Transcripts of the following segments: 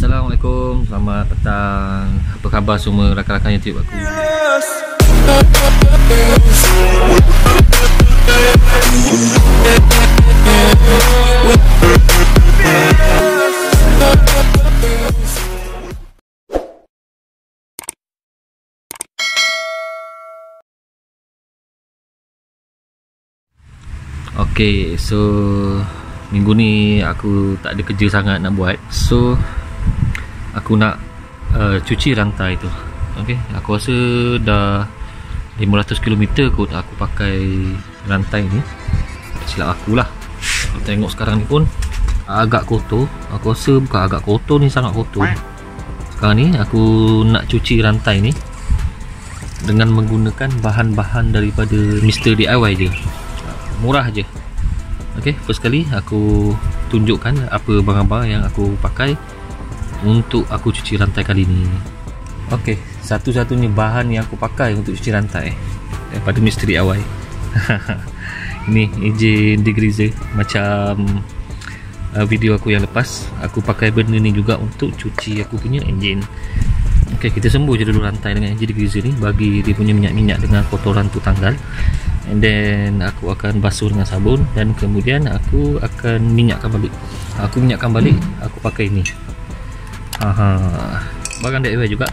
Assalamualaikum, selamat petang. Apa khabar semua rakan-rakan YouTube aku? Okay, so Minggu ni aku tak ada kerja sangat nak buat. So Aku nak uh, cuci rantai tu. Okay, aku rasa dah 500 km kot aku pakai rantai ni. Silap aku lah. Aku tengok sekarang ni pun Agak kotor. Aku rasa bukan agak kotor ni sangat kotor. Sekarang ni aku nak cuci rantai ni Dengan menggunakan bahan-bahan daripada Mr. DIY je. Murah je. Okay, first kali aku tunjukkan apa barang-barang yang aku pakai untuk aku cuci rantai kali ni. Okay, satu-satunya bahan yang aku pakai untuk cuci rantai daripada misteri awal. Ini engine degreaser macam uh, video aku yang lepas. Aku pakai benda ni juga untuk cuci aku punya engine. Okay, kita sembuh je dulu rantai dengan engine degreaser ni bagi dia punya minyak-minyak dengan kotoran tu tanggal and then aku akan basuh dengan sabun dan kemudian aku akan minyakkan balik aku minyakkan balik aku pakai ni aha. Barang DIY juga.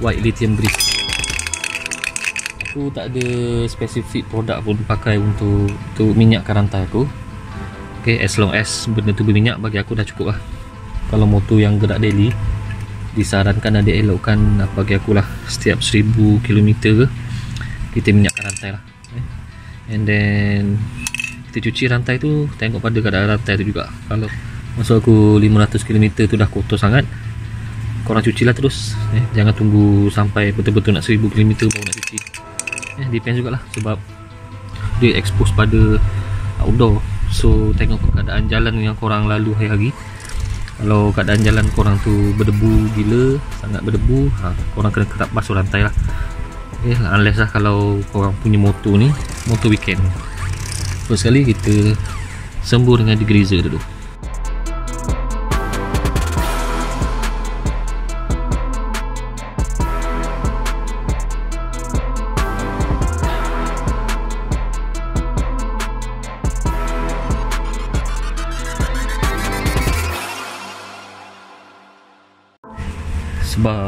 White lithium grease. Aku tak ada spesifik produk pun pakai untuk untuk minyakkan rantai aku. Ok as long as benda tu berminyak bagi aku dah cukup lah. Kalau motor yang gerak daily disarankan ada elokkan bagi aku lah setiap 1000 km ke kita minyakkan rantai lah. And then kita cuci rantai tu tengok pada keadaan rantai tu juga. Kalau masuk aku 500 km tu dah kotor sangat korang cucilah terus eh, jangan tunggu sampai betul-betul nak 1000 km baru nak cuci. Eh, depends jugalah sebab dia expose pada outdoor. So tengok keadaan jalan yang korang lalu hari-hari. Kalau keadaan jalan korang tu berdebu gila sangat berdebu ha, korang kena kerap basuh rantai lah. Okay, unless lah kalau korang punya motor ni motor weekend. First kali kita sembuh dengan degreaser dulu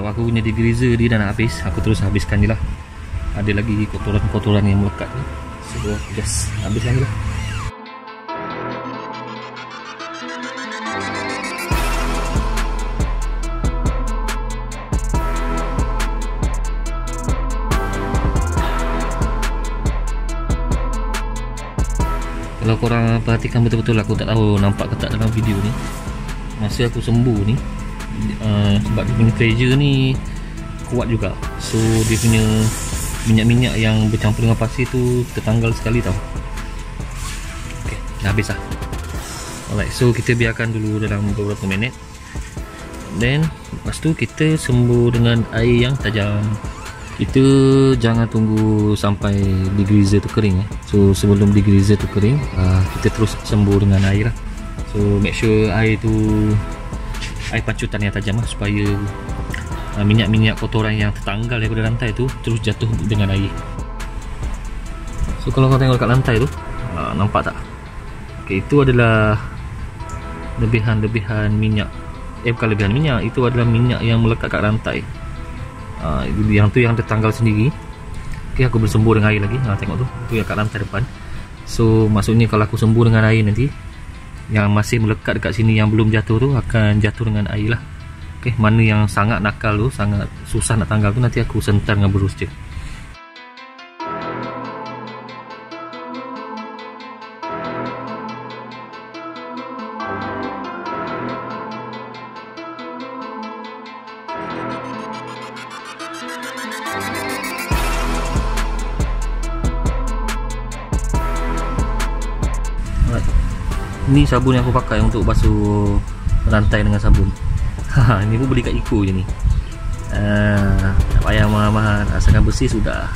aku punya degreaser dia dah nak habis aku terus habiskan je lah. Ada lagi kotoran-kotoran yang melekat ni. So just habis lagi lah. Kalau korang perhatikan betul-betul aku tak tahu nampak ke tak dalam video ni. Masa aku sembuh ni uh, sebab dia punya treasure ni kuat juga. So dia punya minyak-minyak yang bercampur dengan pasir tu tertanggal sekali tau. Ok dah habis lah. Alright so kita biarkan dulu dalam beberapa minit. Then lepas tu kita sembuh dengan air yang tajam. Kita jangan tunggu sampai degreaser tu kering eh. so sebelum degreaser tu kering uh, kita terus sembuh dengan air lah. So make sure air tu air pancutan yang tajam lah supaya uh, minyak-minyak kotoran yang tertanggal daripada lantai tu terus jatuh dengan air. So kalau kau tengok kat lantai tu uh, nampak tak? Ok itu adalah lebihan-lebihan minyak. Eh bukan lebihan minyak itu adalah minyak yang melekat kat rantai uh, yang tu yang tertanggal sendiri. Ok aku bersembur dengan air lagi. Uh, tengok tu. Tu yang kat lantai depan. So maksudnya kalau aku sembuh dengan air nanti yang masih melekat dekat sini yang belum jatuh tu akan jatuh dengan air lah. Okay, mana yang sangat nakal tu sangat susah nak tanggal tu nanti aku sentar dengan berus je ni sabun yang aku pakai untuk basuh rantai dengan sabun. Ha ni pun beli kat Eco je ni. Uh, tak payah mahal-mahal. Asalkan bersih sudah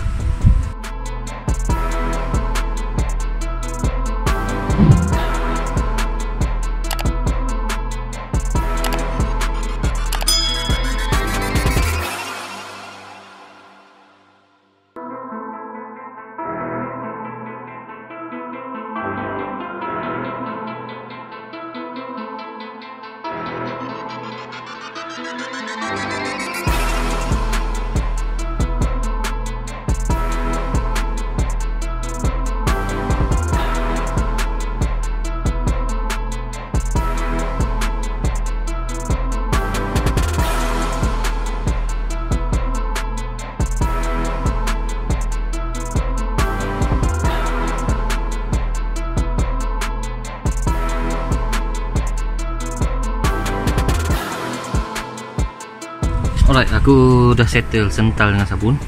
Alright, aku dah settle sental dengan sabun.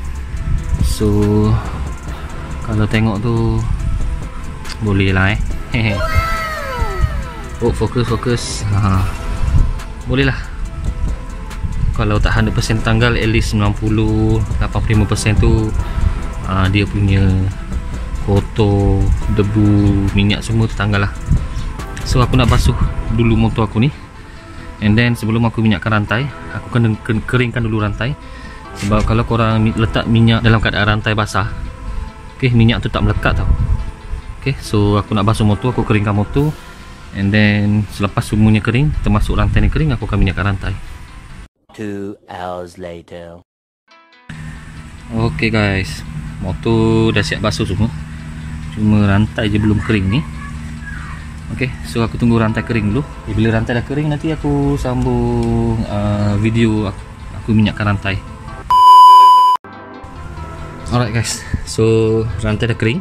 So kalau tengok tu boleh lah eh. oh, fokus fokus. Ha. Boleh lah. Kalau tak 100% tanggal at least 90 85% tu uh, dia punya kotor, debu, minyak semua tertanggal lah. So aku nak basuh dulu motor aku ni. And then sebelum aku minyakkan rantai Aku kena keringkan dulu rantai. Sebab kalau korang letak minyak dalam keadaan rantai basah Okay, minyak tu tak melekat tau. Okay, so aku nak basuh motor Aku keringkan motor. And then selepas semuanya kering Termasuk rantai ni kering Aku akan minyakkan rantai. 2 hours later. Okay guys. Motor dah siap basuh semua. Cuma rantai je belum kering ni Okay, so aku tunggu rantai kering dulu. Bila rantai dah kering nanti aku sambung uh, video aku, aku minyakkan rantai. Alright guys, so rantai dah kering.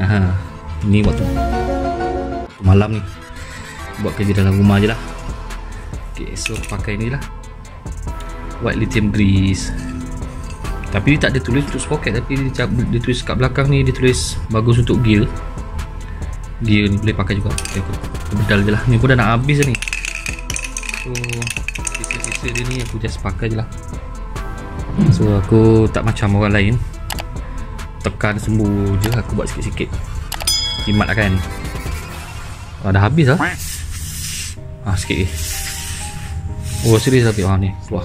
Aha, Ini waktu malam ni. Buat kerja dalam rumah je lah. Okay, so pakai ni lah. White lithium grease. Tapi dia tak ada tulis untuk sprocket Tapi dia, dia tulis kat belakang ni Dia tulis bagus untuk gear dia ni boleh pakai juga. Okay, aku, aku bedal je lah. Ni pun dah nak habis ni. So sisa-sisa dia ni aku just pakai je lah. So aku tak macam orang lain. Tekan sembuh je aku buat sikit-sikit. Kimat lah kan. Oh, dah habis lah. Ah sikit je oh serius tapi oh ni. Keluar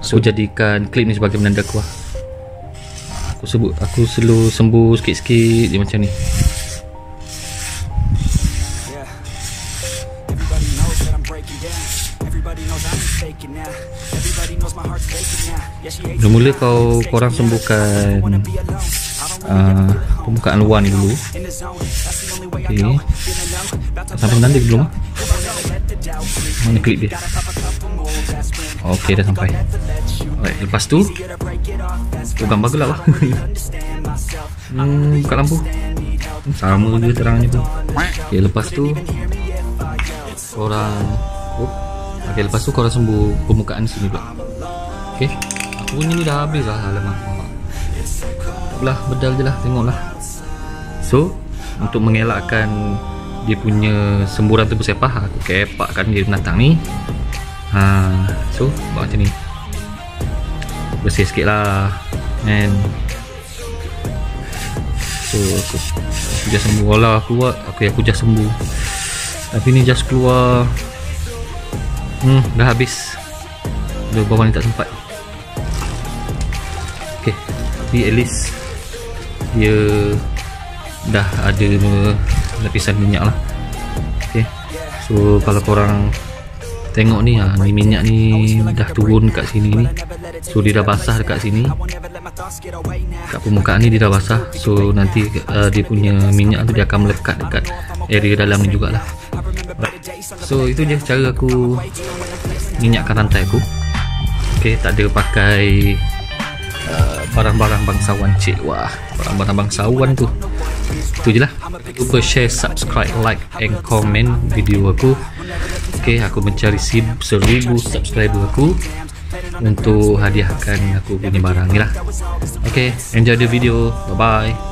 so jadikan klip ni sebagai penanda aku lah. Aku sebut aku selalu sembuh sikit-sikit macam ni Mula-mula kau korang sembuhkan uh, pembukaan luar ni dulu. Okey. Sampai dia belum? Mana klip dia? Okey dah sampai. Alright, lepas tu Oh gambar gelap lah hmm, Buka lampu Sama je terangnya tu Okay lepas tu Korang oh. Okay lepas tu korang sembuh Permukaan sini pula Okay bunyi ni dah habis lah alamak. Lah bedal je lah tengok lah so untuk mengelakkan dia punya semburan tu bersepah aku kepakkan dia binatang ni. Ha, so buat macam ni. Bersih sikit lah and so aku, aku just sembuh lah aku buat. Aku, aku just sembuh. Tapi ni just keluar. Hmm dah habis. Dia bawah ni tak sempat Okay Ni at least Dia Dah ada Lapisan minyak lah. Okay So kalau korang Tengok ni ha, ni minyak ni dah turun kat sini ni. So dia dah basah dekat sini. Kat permukaan ni dia dah basah. So nanti uh, dia punya minyak tu dia akan melekat dekat area dalam ni jugalah. So itu je cara aku Minyakkan rantai aku. Okay tak ada pakai barang-barang bangsawan cik. Wah barang-barang bangsawan tu. Tu je lah. Lupa share subscribe like and comment video aku. Ok aku mencari seribu subscriber aku untuk hadiahkan aku punya barang ni lah. Ok enjoy the video. Bye bye